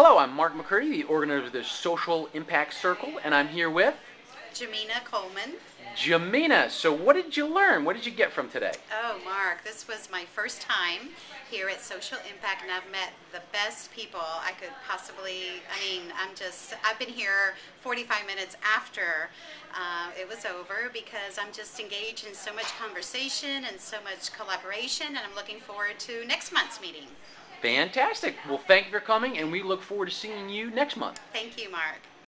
Hello, I'm Mark McCurdy, the organizer of the Social Impact Circle, and I'm here with Jamina Coleman. Jamina. So, what did you learn? What did you get from today? Oh, Mark, this was my first time here at Social Impact, and I've met the best people I could possibly. I mean, I'm just, I've been here 45 minutes after uh, it was over because I'm just engaged in so much conversation and so much collaboration, and I'm looking forward to next month's meeting. Fantastic. Well, thank you for coming, and we look forward to seeing you next month. Thank you, Mark.